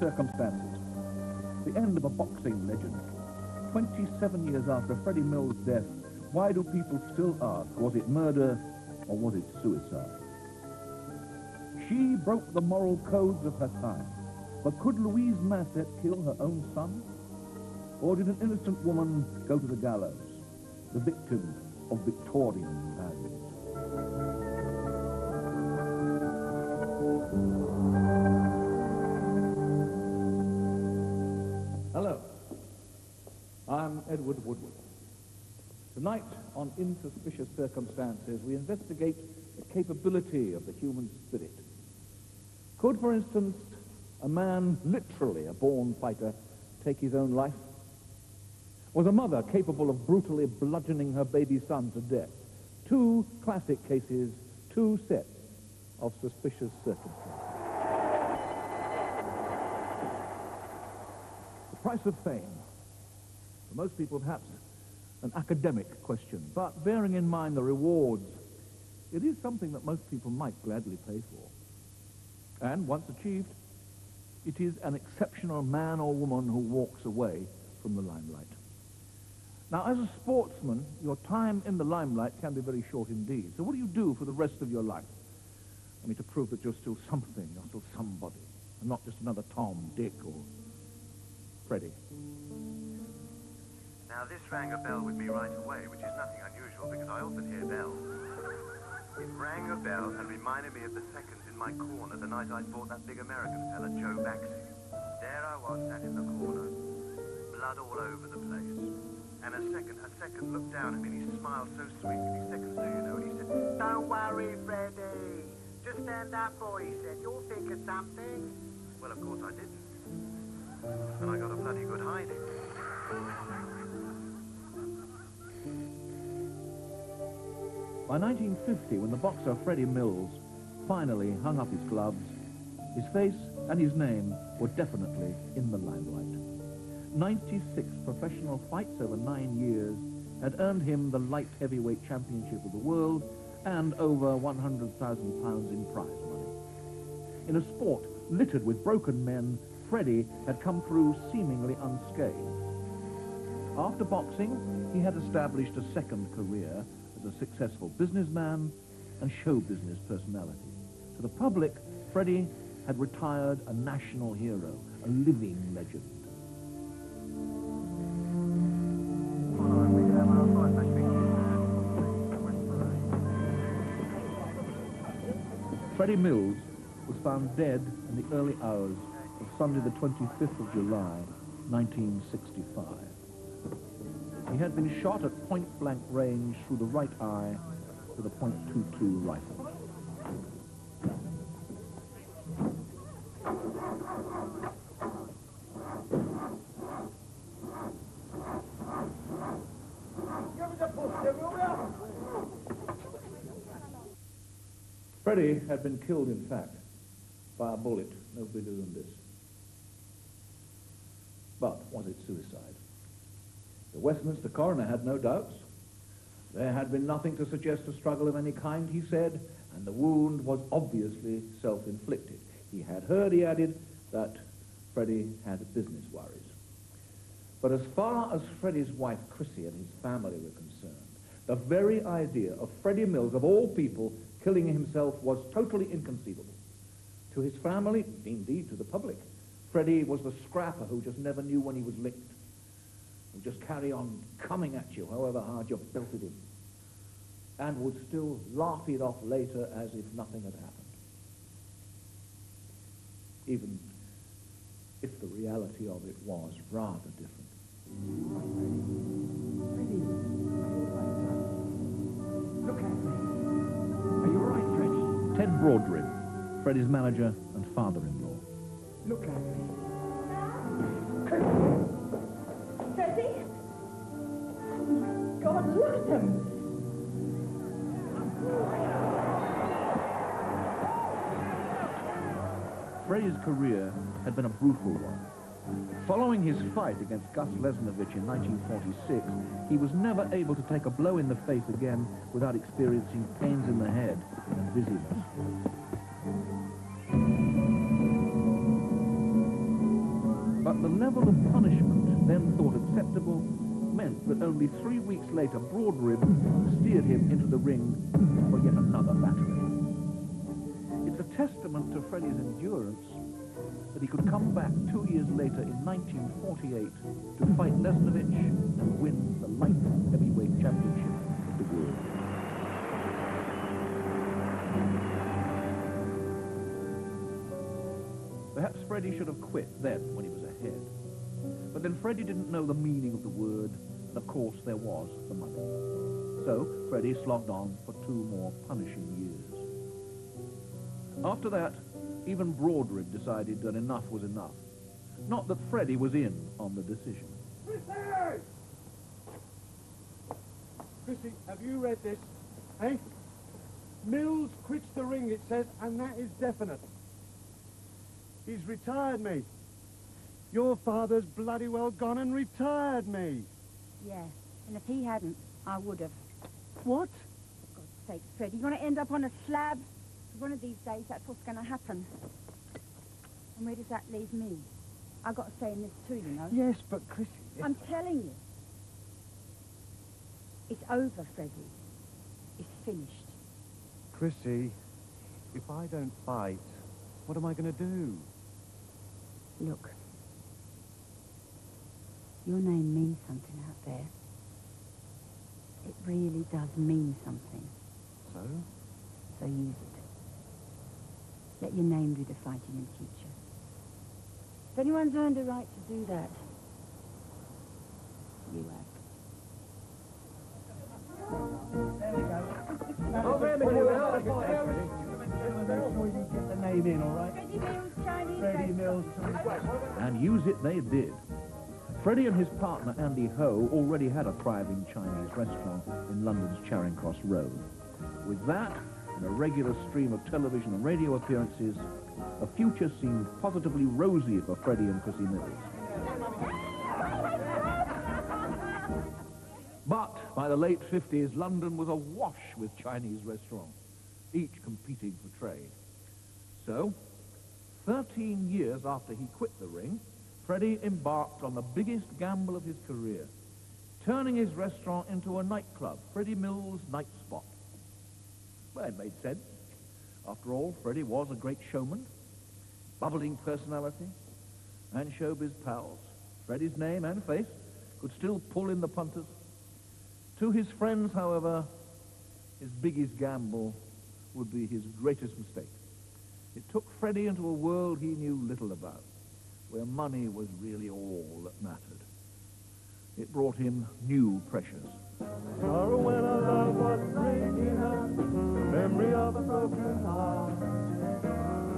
circumstances. The end of a boxing legend. 27 years after Freddie Mills' death, why do people still ask, was it murder or was it suicide? She broke the moral codes of her time. But could Louise Masset kill her own son? Or did an innocent woman go to the gallows, the victim of Victorian values? Edward Woodward. Tonight, on In Suspicious Circumstances, we investigate the capability of the human spirit. Could, for instance, a man, literally a born fighter, take his own life? Was a mother capable of brutally bludgeoning her baby son to death? Two classic cases, two sets of suspicious circumstances. The price of fame. For most people, perhaps an academic question, but bearing in mind the rewards, it is something that most people might gladly pay for. And once achieved, it is an exceptional man or woman who walks away from the limelight. Now, as a sportsman, your time in the limelight can be very short indeed. So what do you do for the rest of your life? I mean, to prove that you're still something, you're still somebody, and not just another Tom, Dick, or Freddie. Now, this rang a bell with me right away, which is nothing unusual because I often hear bells. It rang a bell and reminded me of the seconds in my corner the night I fought that big American fella, Joe Baksi. There I was, sat in the corner, blood all over the place. And a second, a second looked down at me and he smiled so sweetly. Seconds, do you know? And he said, Don't worry, Freddy. Just stand up, boy, he said. You'll think of something. Well, of course I didn't. And I got a bloody good hiding. By 1950, when the boxer Freddie Mills finally hung up his gloves, his face and his name were definitely in the limelight. 96 professional fights over nine years had earned him the light heavyweight championship of the world and over 100,000 pounds in prize money. In a sport littered with broken men, Freddie had come through seemingly unscathed. After boxing, he had established a second career as a successful businessman and show business personality. To the public, Freddie had retired a national hero, a living legend. Freddie Mills was found dead in the early hours of Sunday the 25th of July, 1965. He had been shot at point-blank range through the right eye with a .22 rifle. Freddie had been killed, in fact, by a bullet, no bigger than this. But was it suicide? The Westminster coroner had no doubts. There had been nothing to suggest a struggle of any kind, he said, and the wound was obviously self-inflicted. He had heard, he added, that Freddie had business worries. But as far as Freddie's wife, Chrissy, and his family were concerned, the very idea of Freddie Mills, of all people, killing himself was totally inconceivable. To his family, indeed to the public, Freddie was the scrapper who just never knew when he was licked. Who just carry on coming at you, however hard you've belted him. And would still laugh it off later as if nothing had happened. Even if the reality of it was rather different. Look at me. Are you all right, Freddie? Ted Broadribb, Freddie's manager and father-in-law. Look at me. Him. Career had been a brutal one. Following his fight against Gus Lesnevich in 1946, he was never able to take a blow in the face again without experiencing pains in the head and dizziness. But the level of punishment then thought acceptable meant that only three weeks later Broadribb steered him into the ring for yet another battery. It's a testament to Freddie's endurance that he could come back two years later in 1948 to fight Lesnevich and win the light heavyweight championship of the world. Perhaps Freddie should have quit then when he was ahead. But then Freddie didn't know the meaning of the word, and of course there was the money. So Freddie slogged on for two more punishing years. After that, even Broadribb decided that enough was enough. Not that Freddie was in on the decision. Chrissy! Chrissy, have you read this? Eh? Mills quits the ring, it says, and that is definite. He's retired me. Your father's bloody well gone and retired me. Yeah, and if he hadn't, I would have. What? For God's sake, Fred, you're going to end up on a slab. One of these days, that's what's going to happen. And where does that leave me? I've got to say in this too, you know. Yes, but Chrissy... I'm telling you. It's over, Freddie. It's finished. Chrissy, if I don't fight, what am I going to do? Look. Your name means something out there. It really does mean something. So? So use it. Let your name do the fighting in future. If anyone's earned a right to do that, you have. get the name in, all right? Freddie Mills, Chinese Freddie Mills. And use it they did. Freddie and his partner Andy Ho already had a thriving Chinese restaurant in London's Charing Cross Road. With that, and a regular stream of television and radio appearances, the future seemed positively rosy for Freddie and Chrissy Mills. But by the late 50s, London was awash with Chinese restaurants, each competing for trade. So, 13 years after he quit the ring, Freddie embarked on the biggest gamble of his career, turning his restaurant into a nightclub, Freddie Mills Night Spot. Well, it made sense. After all, Freddie was a great showman, bubbling personality, and showbiz pals. Freddie's name and face could still pull in the punters. To his friends, however, his biggest gamble would be his greatest mistake. It took Freddie into a world he knew little about, where money was really all that mattered. It brought him new pressures. Sorrow when our love was breaking up, memory of a broken heart.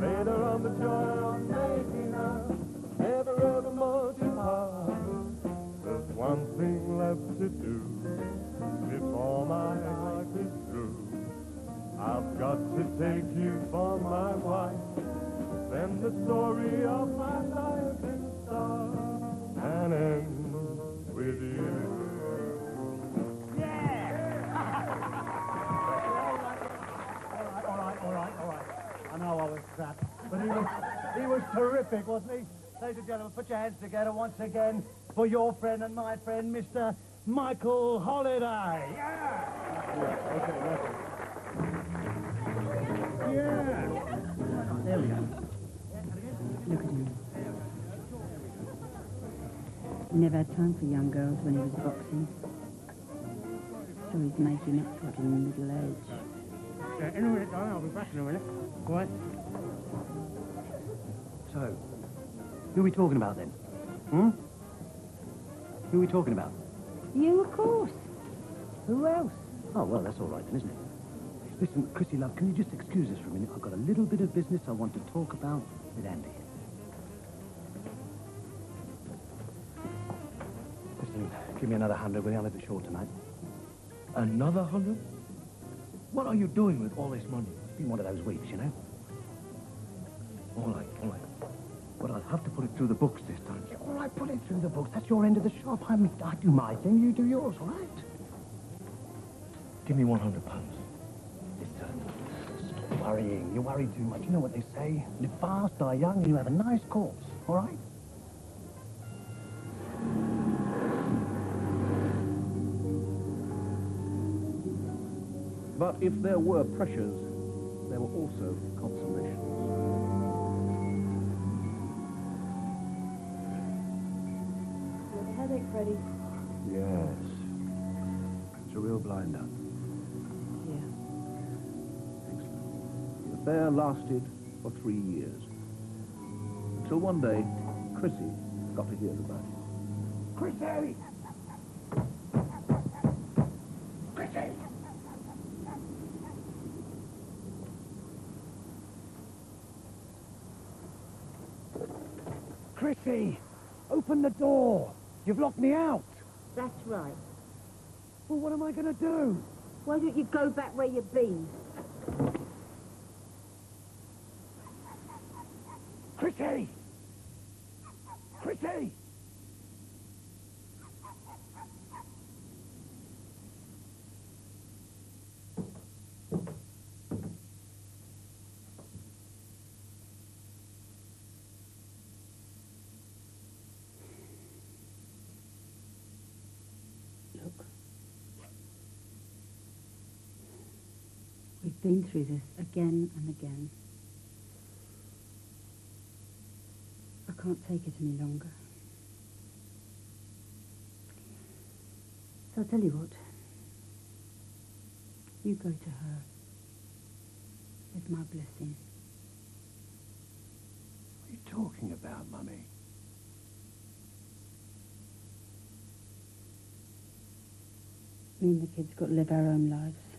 Later on the joy of making up, never ever more to part. There's one thing left to do before my life is through. I've got to take you for my wife, then the story of my life can start and end with you. all right, all right, all right. I know I was crap, but he was, he was terrific, wasn't he? Ladies and gentlemen, put your hands together once again for your friend and my friend, Mr. Michael Holliday. Yeah. Yeah. Okay. Yeah. There we go. Look at him. He never had time for young girls when he was boxing. So he's making up for it in middle age. Yeah, in a minute, darling. I'll be back in a minute. What? So, who are we talking about then? Hmm? Who are we talking about? You, of course. Who else? Oh, well, that's all right then, isn't it? Listen, Chrissy, love, can you just excuse us for a minute? I've got a little bit of business I want to talk about with Andy. Give me another hundred, will you? I'll it short tonight. Another hundred? What are you doing with all this money? It's been one of those weeks, you know? All right, all right. But I'll have to put it through the books this time. Yeah, all right, put it through the books. That's your end of the shop. I mean, I do my thing, you do yours, all right? Give me 100 pounds. Listen, stop worrying. You worry too much. You know what they say? Live fast, die young, and you have a nice course, all right? But if there were pressures, there were also consolations. You headache, Freddie? Yes. It's a real blinder. Yeah. The affair lasted for three years. Until one day, Chrissy got to hear about it. Chrissy! Chrissy! Chrissy! Open the door! You've locked me out! That's right. Well, what am I going to do? Why don't you go back where you've been? Chrissy! Chrissy! Look. We've been through this again and again. I can't take it any longer. So I'll tell you what. You go to her with my blessing. What are you talking about, Mummy? Me and the kids got to live our own lives.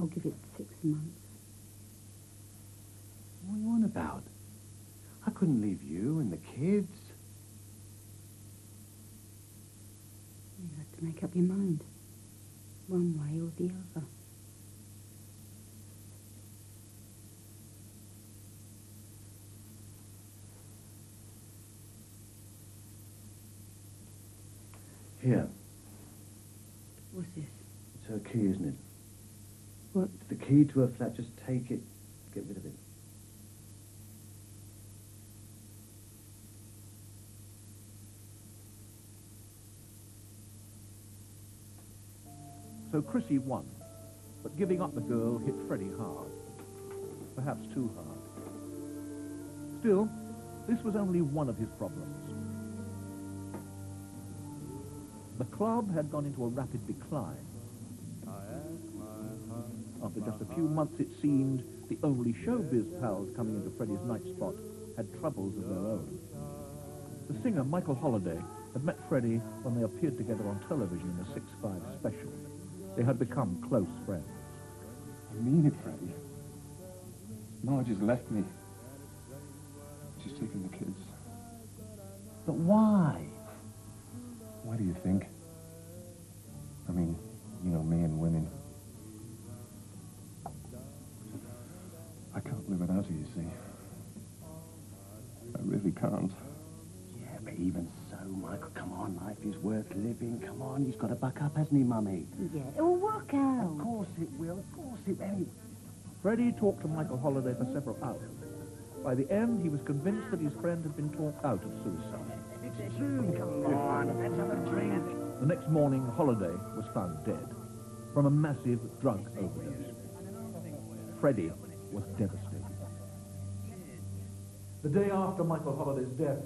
I'll give it six months. What are you on about? I couldn't leave you and the kids. You have to make up your mind. One way or the other. Here. What's this? It's her key, isn't it? What? The key to her flat. Just take it. Get rid of it. So Chrissy won, but giving up the girl hit Freddie hard. Perhaps too hard. Still, this was only one of his problems. The club had gone into a rapid decline. After just a few months, it seemed, the only showbiz pals coming into Freddie's night spot had troubles of their own. The singer Michael Holliday had met Freddie when they appeared together on television in a 6-5 special. They had become close friends. I mean it, Freddie. Marge has left me. She's taken the kids. But why? Why do you think? Hasn't he, Mummy? Yeah, it'll work out. Of course it will, of course it will. Freddie talked to Michael Holliday for several hours. By the end, he was convinced that his friend had been talked out of suicide. It's true, come on, let's have a drink. The next morning, Holliday was found dead from a massive drug overdose. Freddie was devastated. The day after Michael Holliday's death,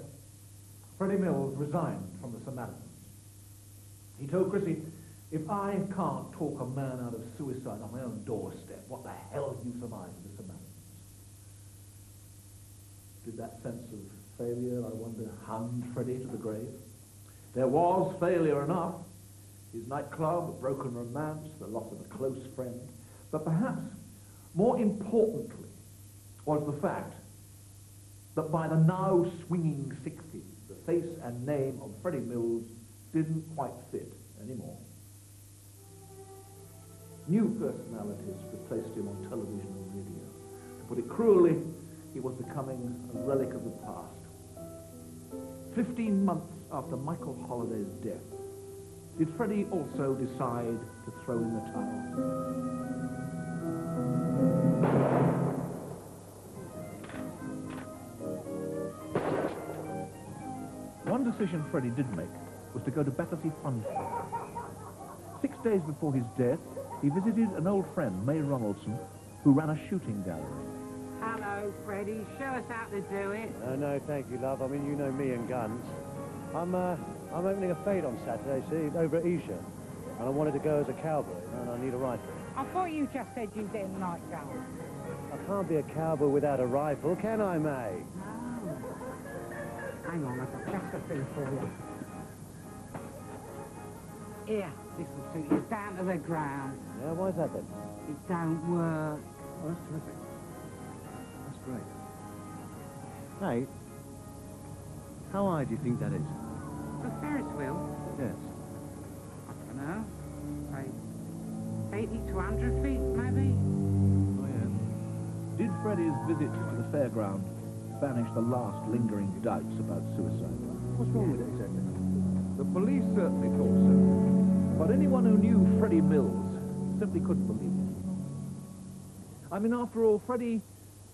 Freddie Mills resigned from the Samaritans. He told Chrissy, if I can't talk a man out of suicide on my own doorstep, what the hell have you survived with the Samaritans? Did that sense of failure, I wonder, hound Freddie to the grave? There was failure enough. His nightclub, a broken romance, the loss of a close friend. But perhaps more importantly was the fact that by the now swinging 60s, the face and name of Freddie Mills didn't quite fit anymore. New personalities replaced him on television and radio. To put it cruelly, he was becoming a relic of the past. Fifteen months after Michael Holliday's death, did Freddie also decide to throw in the towel? One decision Freddie did make was to go to Battersea Fun Fair. Six days before his death, he visited an old friend, May Ronaldson, who ran a shooting gallery. Hello, Freddie. Show us how to do it. Uh, no, thank you, love. I mean, you know me and guns. I'm, uh, I'm opening a fete on Saturday, see, over at Esher. And I wanted to go as a cowboy, and I need a rifle. I thought you just said you didn't like guns. I can't be a cowboy without a rifle, can I, May? No. Hang on, I've got just a thing for you. Here, this will suit you down to the ground. Yeah, why's that then? It don't work. Oh, that's terrific. That's great. Hey, how high do you think that is? The Ferris wheel? Yes. I don't know. Say 80 to 100 feet, maybe? Oh, yes. Did Freddie's visit to the fairground banish the last lingering doubts about suicide? What's wrong with it exactly? The police certainly thought so. But anyone who knew Freddie Mills simply couldn't believe it. I mean, after all, Freddie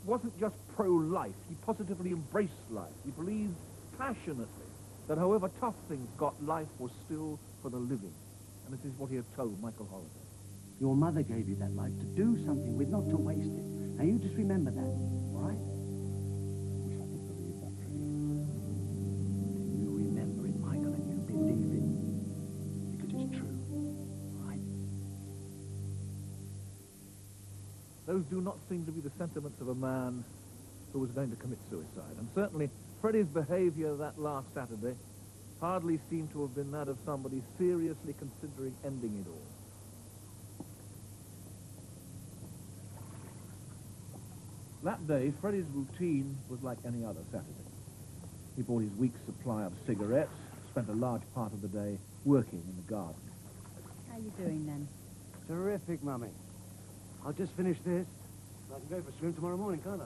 wasn't just pro-life. He positively embraced life. He believed passionately that however tough things got, life was still for the living. And this is what he had told Michael Holliday. Your mother gave you that life to do something with, not to waste it. Now you just remember that, all right? Those do not seem to be the sentiments of a man who was going to commit suicide. And certainly, Freddie's behavior that last Saturday hardly seemed to have been that of somebody seriously considering ending it all. That day, Freddie's routine was like any other Saturday. He bought his week's supply of cigarettes, spent a large part of the day working in the garden. How are you doing then? Terrific, Mummy. I'll just finish this. I can go for a swim tomorrow morning, can't I?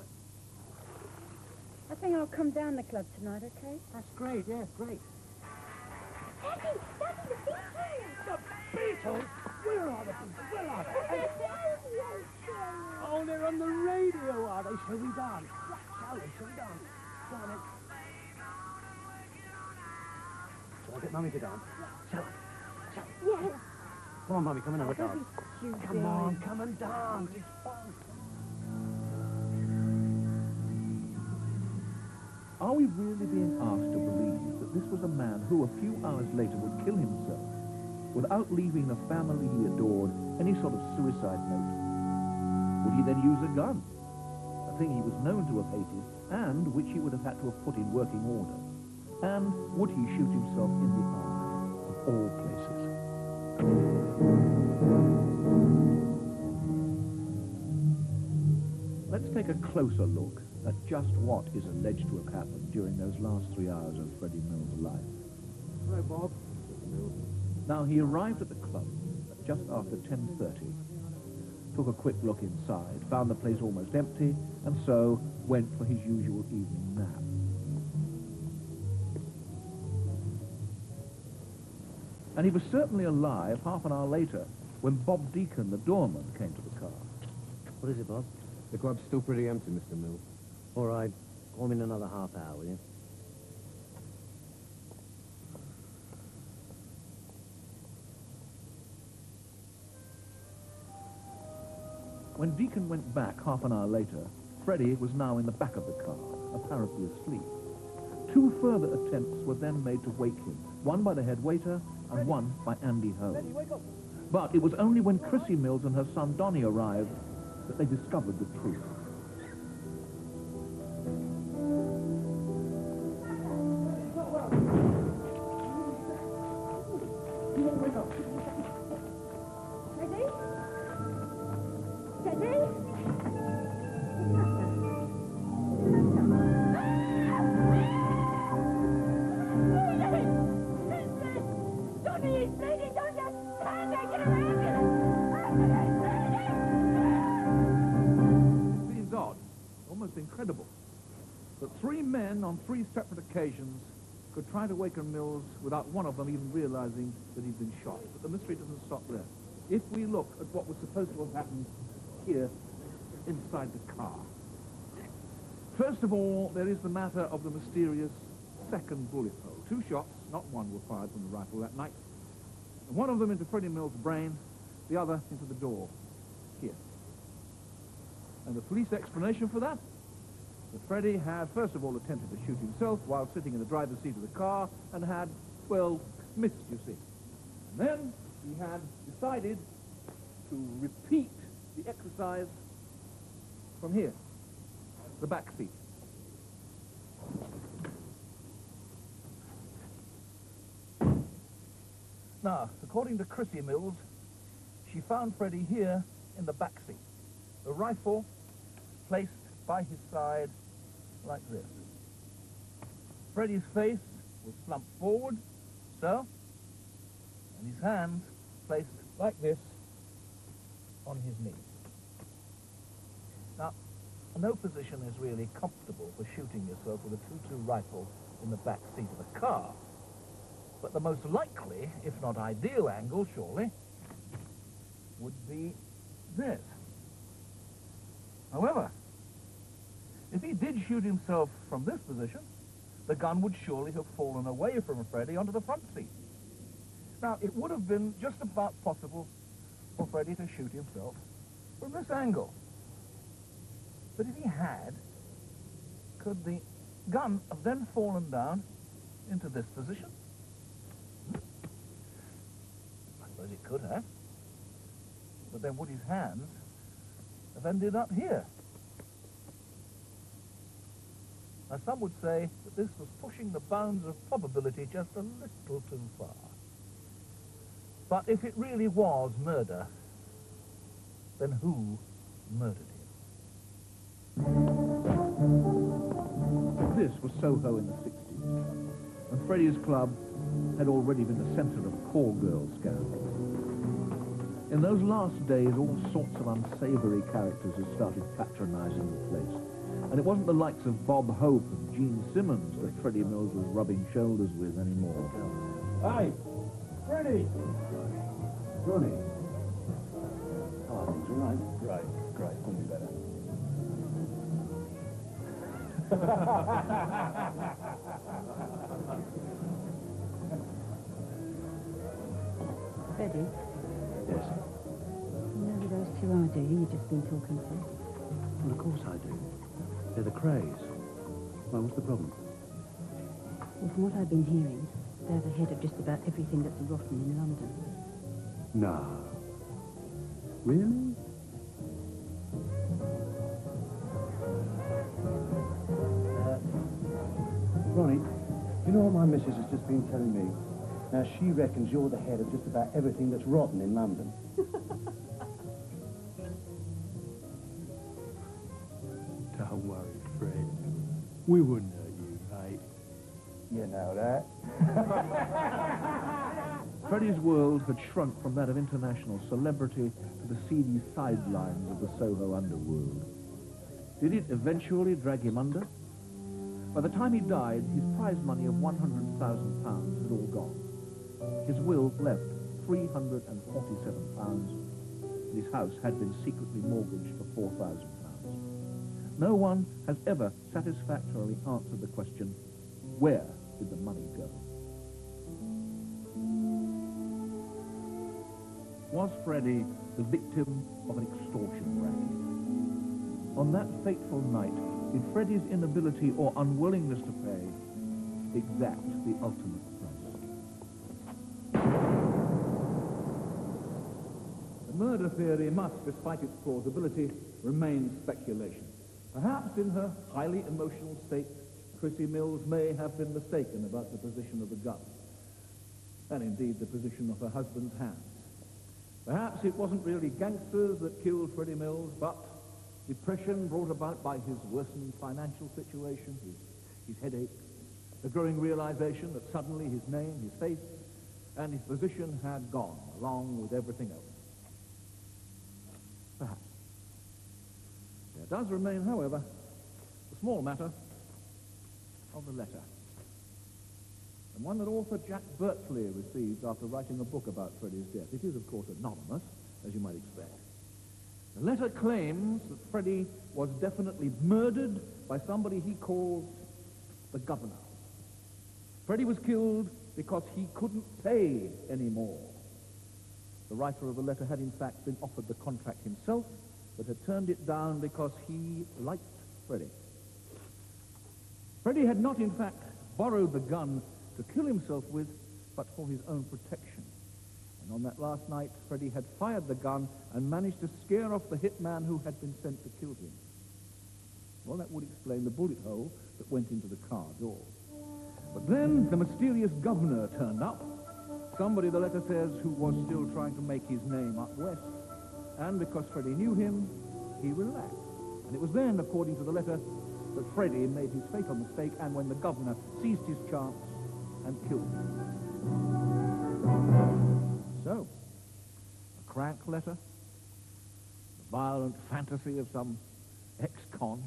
I think I'll come down the club tonight, okay? That's great, yeah, great. Daddy, Daddy, the Beatles! The Beatles? Where are the Beatles? Where are they? Oh, they're on the radio, are they? Shall we dance? Shall we? Shall we dance? Go on, then. Shall I get Mummy to dance? Shall I? Yes. Come on, Mummy, come and have a dance. Come on, come and dance. Are we really being asked to believe that this was a man who a few hours later would kill himself without leaving the family he adored any sort of suicide note? Would he then use a gun? A thing he was known to have hated and which he would have had to have put in working order. And would he shoot himself in the eye of all places? Let's take a closer look at just what is alleged to have happened during those last three hours of Freddie Mills' life. Hello, Bob. Now, he arrived at the club just after 10.30, took a quick look inside, found the place almost empty, and so went for his usual evening nap. And he was certainly alive half an hour later when Bob Deacon, the doorman, came to the car. What is it, Bob? The club's still pretty empty, Mr. Mills. All right. Call me in another half hour, will you? When Deacon went back half an hour later, Freddie was now in the back of the car, apparently asleep. Two further attempts were then made to wake him, one by the head waiter and one by Andy Holmes. But it was only when Chrissy Mills and her son Donnie arrived that they discovered the truth. Try to waken Mills without one of them even realizing that he'd been shot. But the mystery doesn't stop there. If we look at what was supposed to have happened here inside the car. First of all, there is the matter of the mysterious second bullet hole. Two shots, not one, were fired from the rifle that night. One of them into Freddie Mills' brain, the other into the door, here. And the police explanation for that? That Freddie had, first of all, attempted to shoot himself while sitting in the driver's seat of the car and had, well, missed, you see. And then he had decided to repeat the exercise from here, the back seat. Now, according to Chrissy Mills, she found Freddie here in the back seat. The rifle placed by his side like this. Freddie's face was slumped forward, so, and his hands placed like this on his knees. Now, no position is really comfortable for shooting yourself with a 2-2 rifle in the back seat of a car. But the most likely, if not ideal angle, surely, would be this. However, if he did shoot himself from this position, the gun would surely have fallen away from Freddy onto the front seat. Now, it would have been just about possible for Freddy to shoot himself from this angle. But if he had, could the gun have then fallen down into this position? Hmm? I suppose it could have. But then would his hands have ended up here? Now, some would say that this was pushing the bounds of probability just a little too far. But if it really was murder, then who murdered him? This was Soho in the 60s, and Freddie's club had already been the centre of call girl scandals. In those last days, all sorts of unsavoury characters had started patronising the place. And it wasn't the likes of Bob Hope and Jean Simmons that Freddie Mills was rubbing shoulders with anymore. Hey, Freddie! Ronnie. How are things, all right? Great, great. Couldn't be better. Freddie, Yes. you know who those two are, do you? You've just been talking to. Well, of course I do. They're the Krays. Well, what's the problem? Well, from what I've been hearing, they're the head of just about everything that's rotten in London. No. Really? Uh, Ronnie, you know what my missus has just been telling me? Now, she reckons you're the head of just about everything that's rotten in London. We wouldn't hurt you, mate. You know that. Freddie's world had shrunk from that of international celebrity to the seedy sidelines of the Soho underworld. Did it eventually drag him under? By the time he died, his prize money of £100,000 had all gone. His will left £347, and his house had been secretly mortgaged for £4,000. No one has ever satisfactorily answered the question, where did the money go? Was Freddie the victim of an extortion racket? On that fateful night, did Freddie's inability or unwillingness to pay exact the ultimate price? The murder theory must, despite its plausibility, remain speculation. Perhaps in her highly emotional state, Chrissy Mills may have been mistaken about the position of the gun, and indeed the position of her husband's hands. Perhaps it wasn't really gangsters that killed Freddie Mills, but depression brought about by his worsened financial situation, his, his headache, the growing realization that suddenly his name, his face, and his position had gone, along with everything else. Perhaps. There does remain, however, the small matter of the letter. And one that author Jack Birtley received after writing a book about Freddie's death. It is, of course, anonymous, as you might expect. The letter claims that Freddie was definitely murdered by somebody he calls the governor. Freddie was killed because he couldn't pay anymore. The writer of the letter had in fact been offered the contract himself, but had turned it down because he liked Freddie. Freddie had not in fact borrowed the gun to kill himself with, but for his own protection. And on that last night, Freddie had fired the gun and managed to scare off the hitman who had been sent to kill him. Well, that would explain the bullet hole that went into the car door. But then the mysterious governor turned up, somebody, the letter says, who was still trying to make his name up west. And because Freddie knew him, he relaxed. And it was then, according to the letter, that Freddie made his fatal mistake and when the governor seized his chance and killed him. So, a crank letter, the violent fantasy of some ex-con.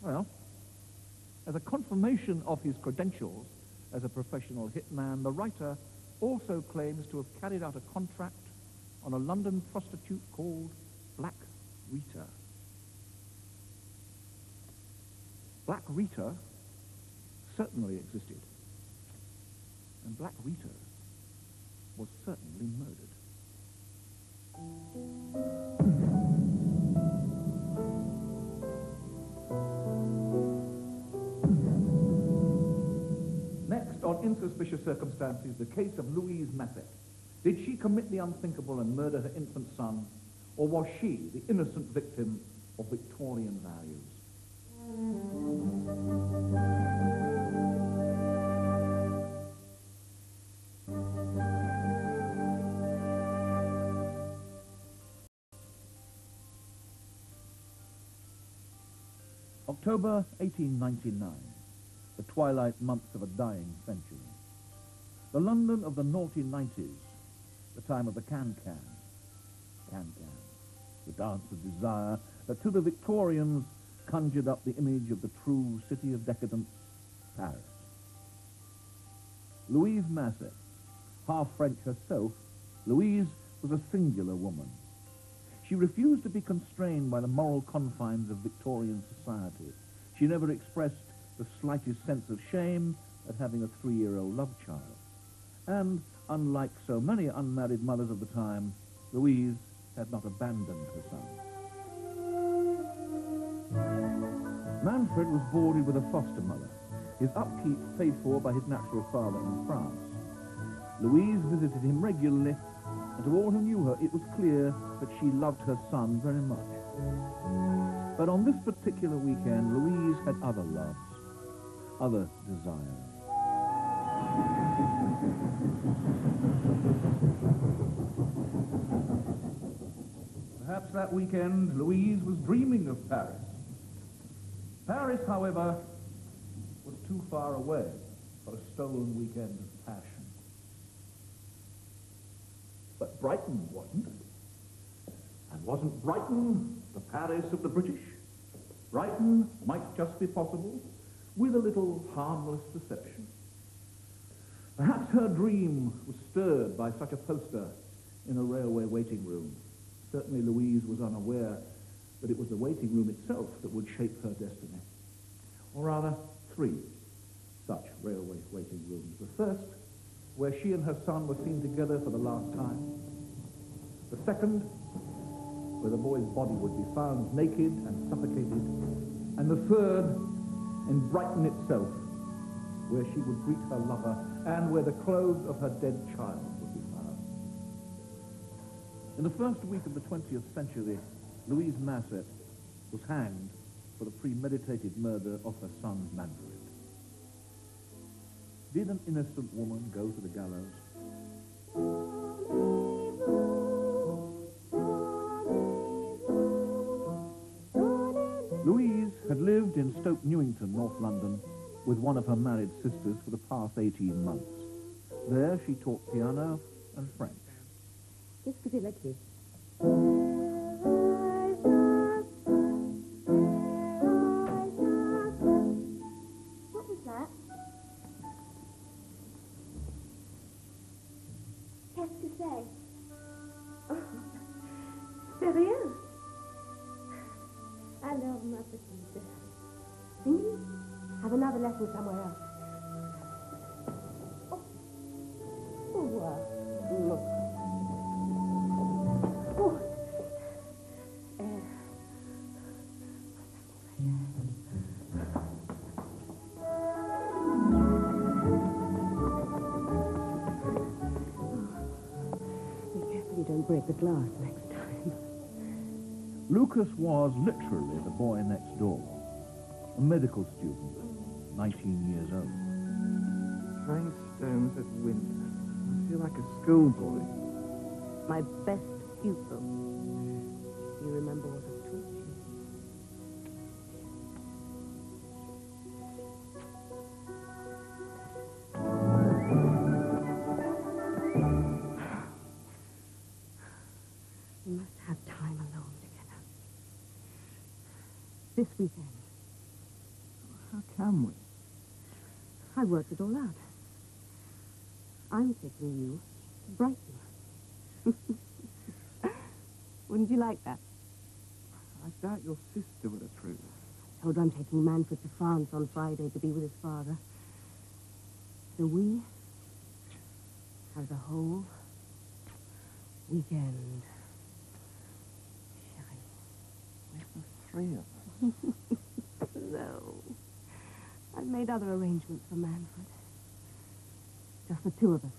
Well, as a confirmation of his credentials as a professional hitman, the writer also claims to have carried out a contract on a London prostitute called Black Rita. Black Rita certainly existed. And Black Rita was certainly murdered. Next, on in suspicious circumstances, the case of Louise Masset. Did she commit the unthinkable and murder her infant son, or was she the innocent victim of Victorian values? October 1899, the twilight months of a dying century. The London of the naughty 90s, the time of the can-can. Can-can, the dance of desire that to the Victorians conjured up the image of the true city of decadence, Paris. Louise Masset, half French herself, Louise was a singular woman. She refused to be constrained by the moral confines of Victorian society. She never expressed the slightest sense of shame at having a three-year-old love child. And, unlike so many unmarried mothers of the time, Louise had not abandoned her son. Manfred was boarded with a foster mother, his upkeep paid for by his natural father in France. Louise visited him regularly, and to all who knew her, it was clear that she loved her son very much. But on this particular weekend, Louise had other loves, other desires. Perhaps that weekend, Louise was dreaming of Paris. Paris, however, was too far away for a stolen weekend of passion. But Brighton wasn't. And wasn't Brighton the Paris of the British? Brighton might just be possible with a little harmless deception. Perhaps her dream was stirred by such a poster in a railway waiting room. Certainly Louise was unaware that it was the waiting room itself that would shape her destiny. Or rather, three such railway waiting rooms. The first, where she and her son were seen together for the last time. The second, where the boy's body would be found naked and suffocated. And the third, in Brighton itself, where she would greet her lover and where the clothes of her dead child would be found. In the first week of the 20th century, Louise Masset was hanged for the premeditated murder of her son Manfred. Did an innocent woman go to the gallows? Louise had lived in Stoke Newington, North London, with one of her married sisters for the past 18 months. There she taught piano and French. Qu'est-ce que c'est la off with someone else. Oh, oh uh, look. Break the glass next time. Lucas was literally the boy next door, a medical student 19 years old. Throwing stones at windows. I feel like a schoolboy. My best pupil. You remember what I taught you? We must have time alone together. This weekend. How can we? I worked it all out. I'm taking you to Brighton. Wouldn't you like that? I doubt your sister would approve. I Told her I'm taking Manfred to France on Friday to be with his father. So we have the whole weekend. The three of us. no. I've made other arrangements for Manfred. Just the two of us.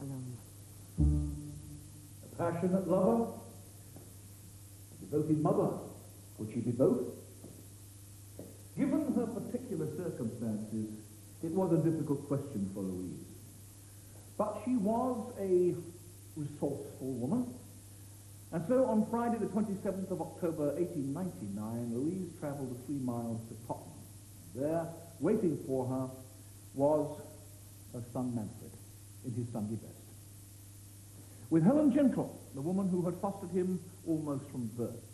Alone. A passionate lover? A devoted mother? Would she be both? Given her particular circumstances, it was a difficult question for Louise. But she was a resourceful woman. And so on Friday, the 27th of October, 1899, Louise travelled three miles to Tottenham. There, waiting for her, was her son Manfred in his Sunday best. With Helen Gentle, the woman who had fostered him almost from birth.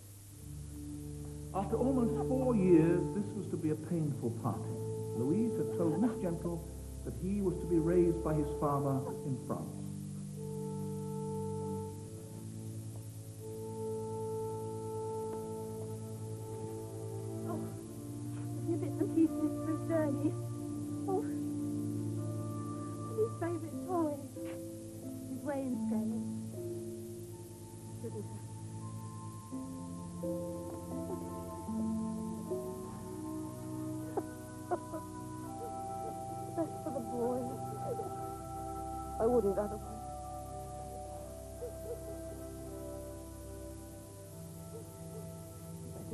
After almost four years, this was to be a painful parting. Louise had told Miss Gentle that he was to be raised by his father in France. I wouldn't otherwise.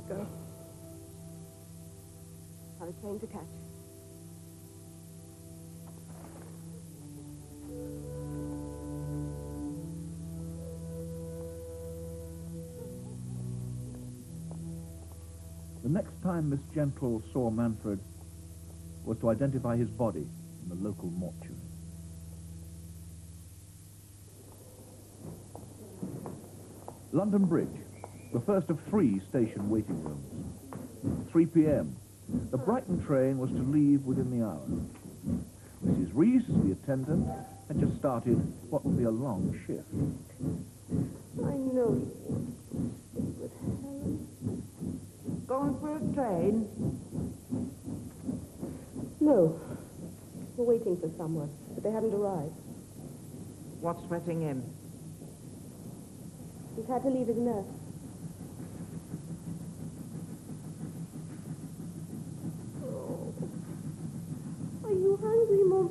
Go. A train to catch. The next time Miss Gentle saw Manfred was to identify his body in the local mortuary. London Bridge, the first of three station waiting rooms. 3 p.m. The Brighton train was to leave within the hour. Mrs. Reese, the attendant, had just started what would be a long shift. I know you want to stay with Helen. Going for a train? No. We're waiting for someone, but they haven't arrived. What's sweating him? He's had to leave his nurse. Oh, are you hungry, mon?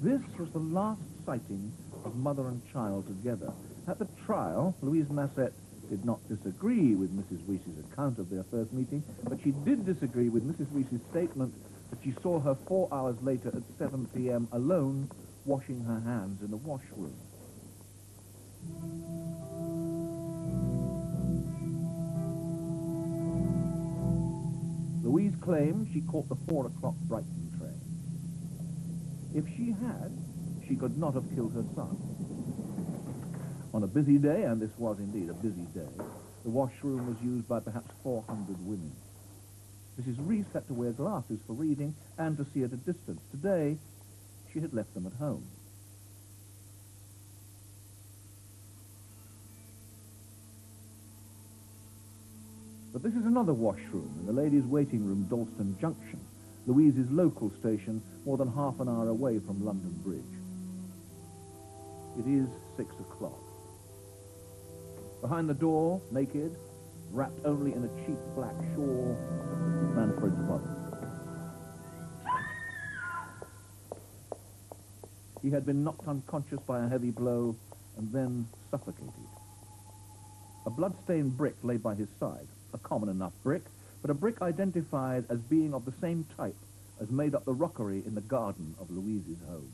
This was the last sighting of mother and child together. At the trial, Louise Masset did not disagree with Mrs. Reese's account of their first meeting, but she did disagree with Mrs. Reese's statement that she saw her four hours later at 7 p.m. alone washing her hands in the washroom. Louise claimed she caught the four o'clock Brighton train. If she had, she could not have killed her son. On a busy day, and this was indeed a busy day, the washroom was used by perhaps 400 women. Mrs. Reese had to wear glasses for reading and to see at a distance. Today, she had left them at home. But this is another washroom in the ladies' waiting room, Dalston Junction, Louise's local station, more than half an hour away from London Bridge. It is six o'clock. Behind the door, naked, wrapped only in a cheap black shawl, Manfred's body. He had been knocked unconscious by a heavy blow and then suffocated. A blood-stained brick lay by his side, a common enough brick, but a brick identified as being of the same type as made up the rockery in the garden of Louise's home.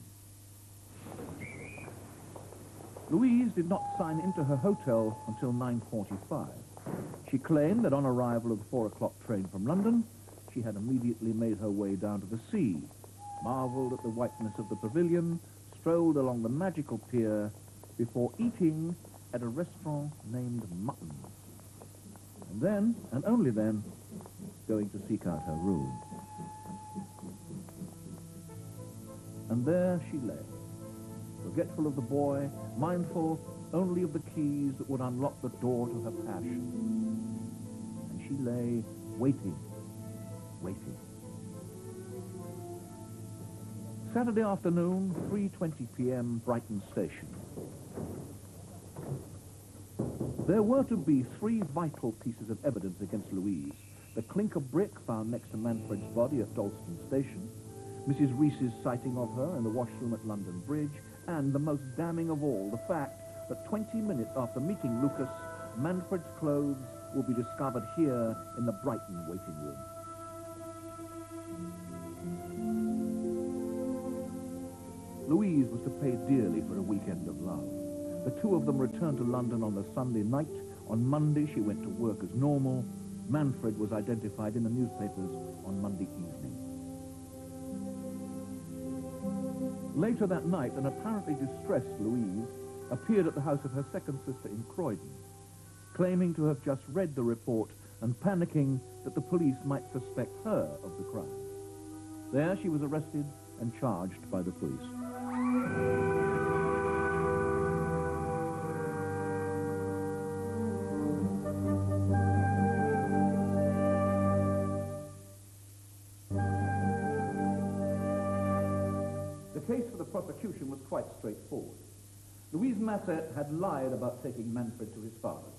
Louise did not sign into her hotel until 9.45. She claimed that on arrival of the 4 o'clock train from London, she had immediately made her way down to the sea, marvelled at the whiteness of the pavilion, strolled along the magical pier before eating at a restaurant named Mutton's. And then, and only then, going to seek out her room. And there she lay, forgetful of the boy, mindful only of the keys that would unlock the door to her passion. And she lay waiting, waiting. Saturday afternoon, 3.20 p.m., Brighton Station. There were to be three vital pieces of evidence against Louise. The clinker brick found next to Manfred's body at Dalston Station, Mrs. Reese's sighting of her in the washroom at London Bridge, and the most damning of all, the fact that 20 minutes after meeting Lucas, Manfred's clothes will be discovered here in the Brighton waiting room. Louise was to pay dearly for a weekend of love. The two of them returned to London on the Sunday night. On Monday, she went to work as normal. Manfred was identified in the newspapers on Monday evening. Later that night, an apparently distressed Louise appeared at the house of her second sister in Croydon, claiming to have just read the report and panicking that the police might suspect her of the crime. There she was arrested and charged by the police. Quite straightforward. Louise Masset had lied about taking Manfred to his father's.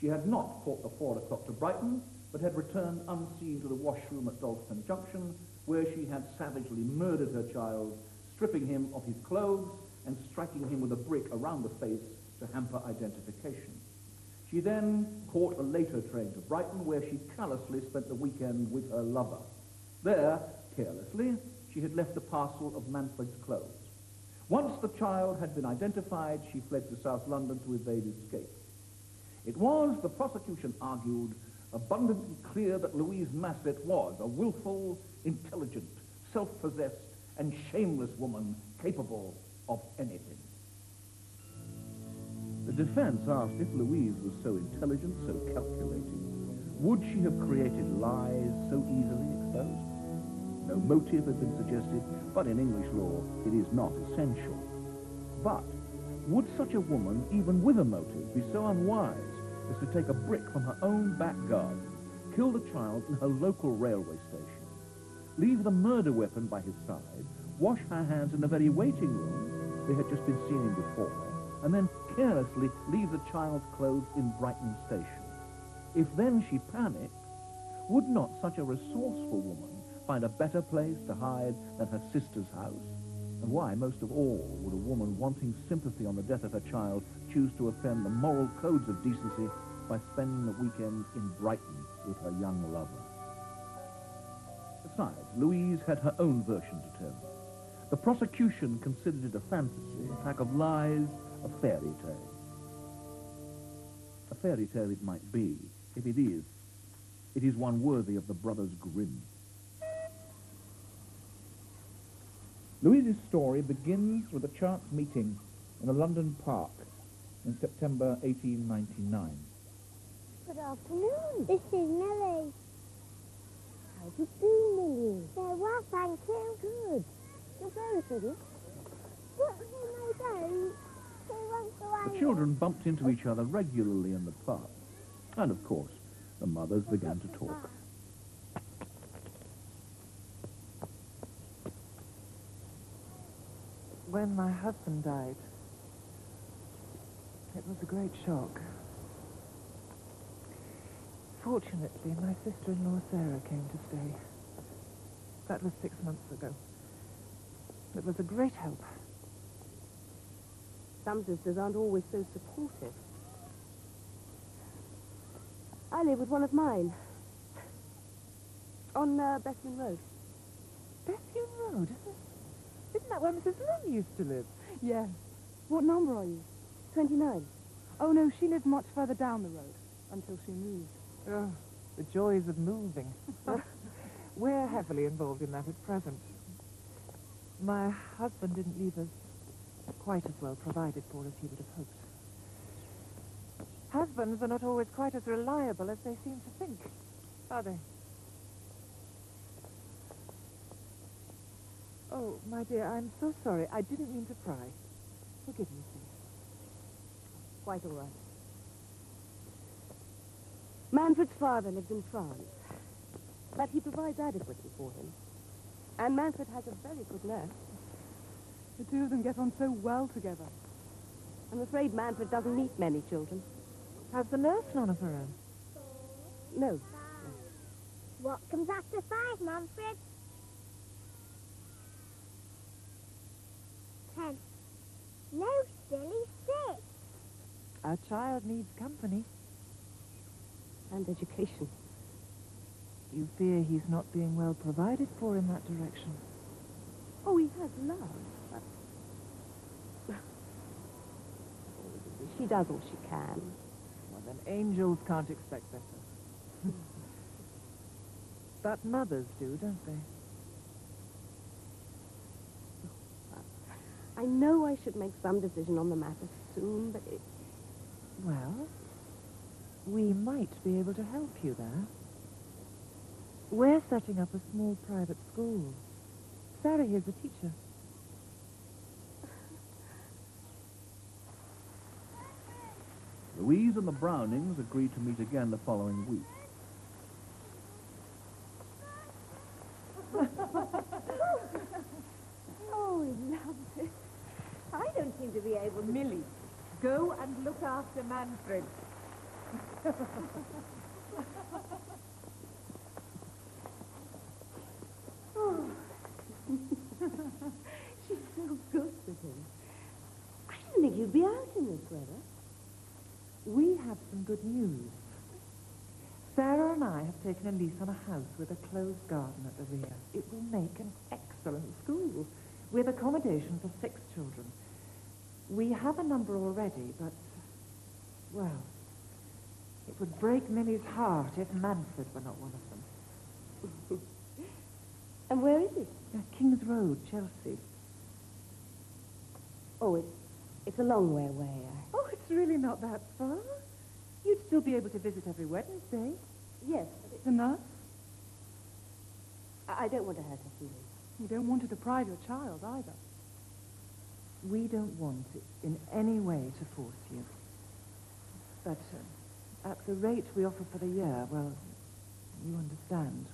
She had not caught the 4 o'clock to Brighton, but had returned unseen to the washroom at Dalston Junction, where she had savagely murdered her child, stripping him of his clothes and striking him with a brick around the face to hamper identification. She then caught a later train to Brighton, where she callously spent the weekend with her lover. There, carelessly, she had left a parcel of Manfred's clothes. Once the child had been identified, she fled to South London to evade escape. It was, the prosecution argued, abundantly clear that Louise Masset was a willful, intelligent, self-possessed, and shameless woman capable of anything. The defense asked if Louise was so intelligent, so calculating, would she have created lies so easily exposed? No motive has been suggested, but in English law it is not essential. But would such a woman, even with a motive, be so unwise as to take a brick from her own back garden, kill the child in her local railway station, leave the murder weapon by his side, wash her hands in the very waiting room they had just been seen in before, and then carelessly leave the child's clothes in Brighton Station? If then she panicked, would not such a resourceful woman find a better place to hide than her sister's house? And why, most of all, would a woman wanting sympathy on the death of her child choose to offend the moral codes of decency by spending the weekend in Brighton with her young lover? Besides, Louise had her own version to tell. The prosecution considered it a fantasy, a pack of lies, a fairy tale. A fairy tale it might be. If it is, it is one worthy of the Brothers Grimm. Louise's story begins with a chance meeting in a London park in September 1899. Good afternoon. This is Millie. How do you do, Millie? Very well, thank you. Good. You're very pretty. What can I do? Who wants to The children bumped into each other regularly in the park. And of course, the mothers began to talk. When my husband died, it was a great shock. Fortunately, my sister-in-law Sarah came to stay. That was six months ago. It was a great help. Some sisters aren't always so supportive. I live with one of mine. On uh, Bethman Road. Bethune Road, isn't, isn't that where Mrs. Wren used to live? Yes. What number are you? 29. Oh, no, she lived much further down the road until she moved. Oh, the joys of moving. We're heavily involved in that at present. My husband didn't leave us quite as well provided for as he would have hoped. Husbands are not always quite as reliable as they seem to think, are they? Oh, my dear, I'm so sorry. I didn't mean to pry. Forgive me, please. Quite all right. Manfred's father lives in France, but he provides adequately for him. And Manfred has a very good nurse. The two of them get on so well together. I'm afraid Manfred doesn't meet many children. Has the nurse none of her own? No. What comes after five, Manfred? Ten. No, silly, six. A child needs company. And education. You fear he's not being well provided for in that direction. Oh, he has love, but... she does all she can. Well, then angels can't expect better. but mothers do, don't they? I know I should make some decision on the matter soon, but it... Well, we might be able to help you there. We're setting up a small private school. Sarah here's a teacher. Louise and the Brownings agreed to meet again the following week. oh, he loves it. I don't seem to be able to... Millie, go and look after Manfred. Oh. She's so good with him. I didn't think you'd be out in this weather. We have some good news. Sarah and I have taken a lease on a house with a closed garden at the rear. It will make an excellent school with accommodation for six children. We have a number already, but, well, it would break Millie's heart if Manfred were not one of them. And where is it? Uh, King's Road, Chelsea. Oh, it's, it's a long way away. I... Oh, it's really not that far. You'd still be able to visit every Wednesday. Yes, but it... The nurse? I, I don't want to hurt her feelings. You don't want to deprive your child either. We don't want in any way to force you. But uh, at the rate we offer for the year, well, you understand.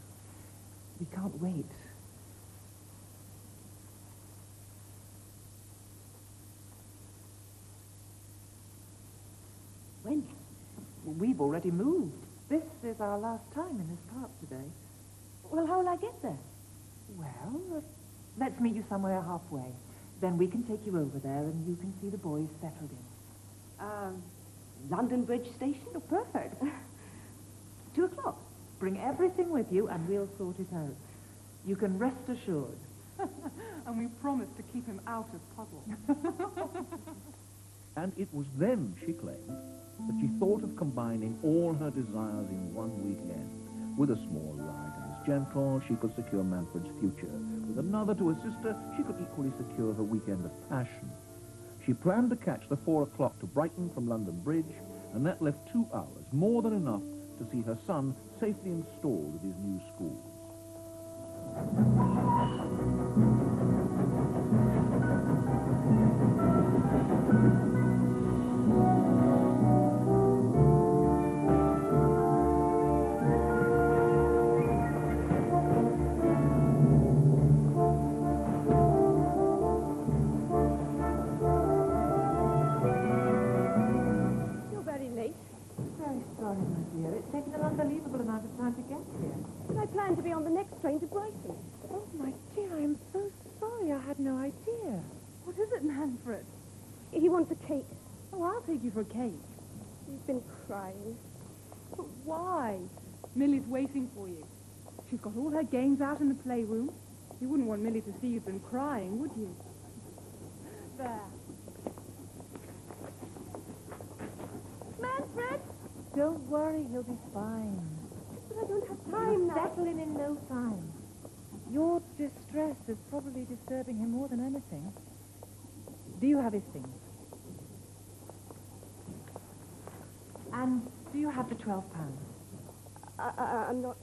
We can't wait. When? Well, we've already moved. This is our last time in this park today. Well, how will I get there? Well, uh, let's meet you somewhere halfway. Then we can take you over there and you can see the boys settled in. Um, London Bridge Station? Oh, perfect. Two o'clock. Bring everything with you and we'll sort it out. You can rest assured. and we promise to keep him out of puddle. And it was then, she claimed, that she thought of combining all her desires in one weekend. With a small ride in his gentle, she could secure Manfred's future. With another to assist her, she could equally secure her weekend of passion. She planned to catch the four o'clock to Brighton from London Bridge, and that left two hours, more than enough, to see her son safely installed at his new school. Got games out in the playroom. You wouldn't want Millie to see you'd been crying, would you? There. Manfred! Don't worry, he'll be fine. But I don't have time now. Settle in in no time. Your distress is probably disturbing him more than anything. Do you have his things? And do you have the twelve pounds? I, I, I'm not...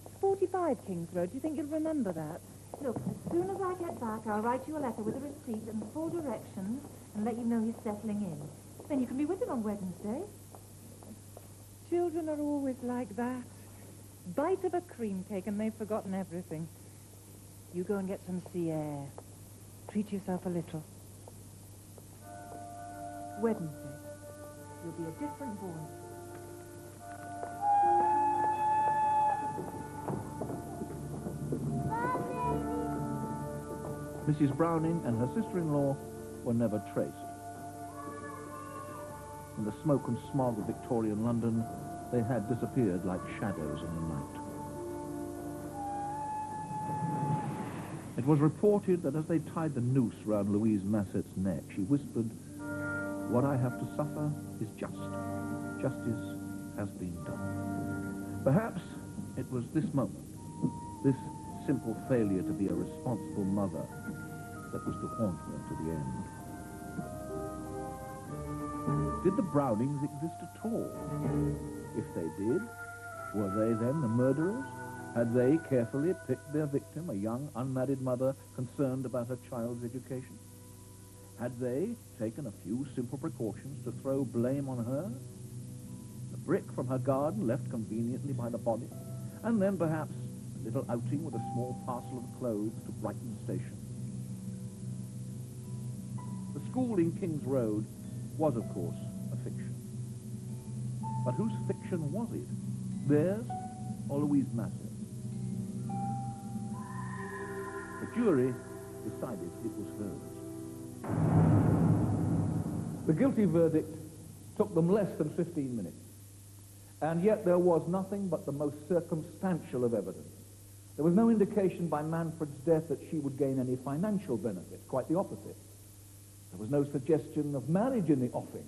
45 Kings Road. Do you think you'll remember that? Look, as soon as I get back, I'll write you a letter with a receipt and full directions and let you know he's settling in. Then you can be with him on Wednesday. Children are always like that. Bite of a cream cake and they've forgotten everything. You go and get some sea air. Treat yourself a little. Wednesday. You'll be a different boy. Mrs. Browning and her sister-in-law were never traced. In the smoke and smog of Victorian London, they had disappeared like shadows in the night. It was reported that as they tied the noose round Louise Masset's neck, she whispered, What I have to suffer is just. Justice has been done. Perhaps it was this moment, this simple failure to be a responsible mother, that was to haunt her to the end. Did the Brownings exist at all? If they did, were they then the murderers? Had they carefully picked their victim, a young, unmarried mother concerned about her child's education? Had they taken a few simple precautions to throw blame on her? The brick from her garden left conveniently by the body, and then perhaps a little outing with a small parcel of clothes to Brighton Station. School in King's Road was, of course, a fiction. But whose fiction was it? Theirs or Louise Masset's? The jury decided it was hers. The guilty verdict took them less than 15 minutes. And yet there was nothing but the most circumstantial of evidence. There was no indication by Manfred's death that she would gain any financial benefit, quite the opposite. There was no suggestion of marriage in the offing,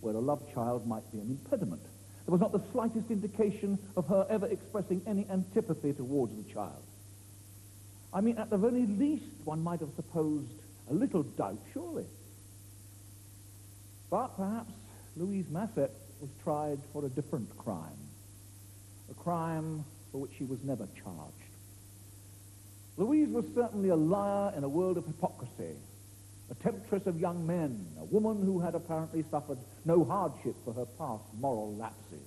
where a love child might be an impediment. There was not the slightest indication of her ever expressing any antipathy towards the child. I mean, at the very least, one might have supposed a little doubt, surely. But perhaps Louise Masset was tried for a different crime, a crime for which she was never charged. Louise was certainly a liar in a world of hypocrisy, a temptress of young men, a woman who had apparently suffered no hardship for her past moral lapses,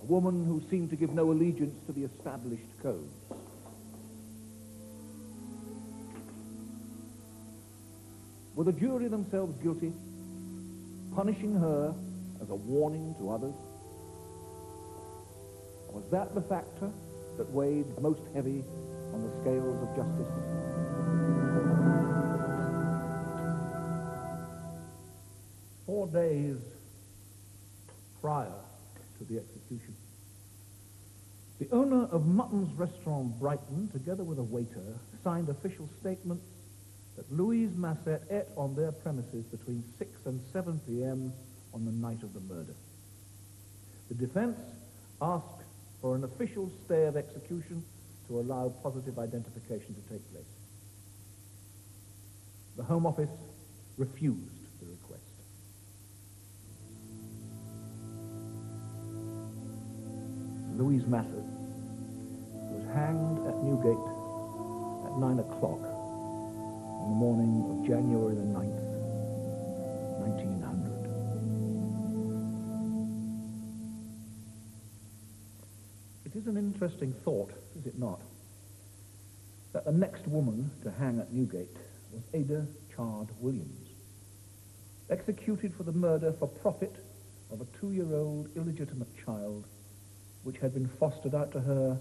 a woman who seemed to give no allegiance to the established codes. Were the jury themselves guilty, punishing her as a warning to others? Was that the factor that weighed most heavy on the scales of justice? Days prior to the execution, the owner of Mutton's Restaurant Brighton, together with a waiter, signed official statements that Louise Masset ate on their premises between 6 and 7 p.m. on the night of the murder. The defense asked for an official stay of execution to allow positive identification to take place. The Home Office refused Louise Masset was hanged at Newgate at 9 o'clock on the morning of January the 9th, 1900. It is an interesting thought, is it not, that the next woman to hang at Newgate was Ada Chard Williams, executed for the murder for profit of a two-year-old illegitimate child which had been fostered out to her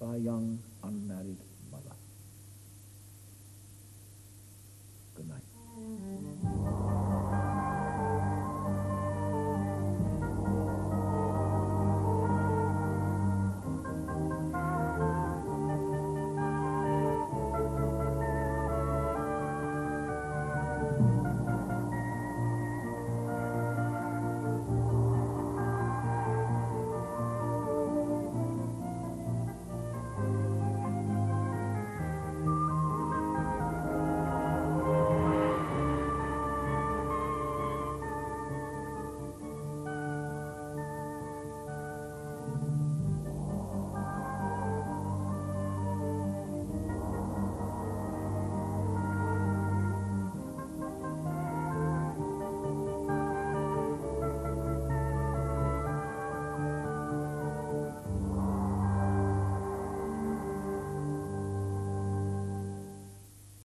by a young, unmarried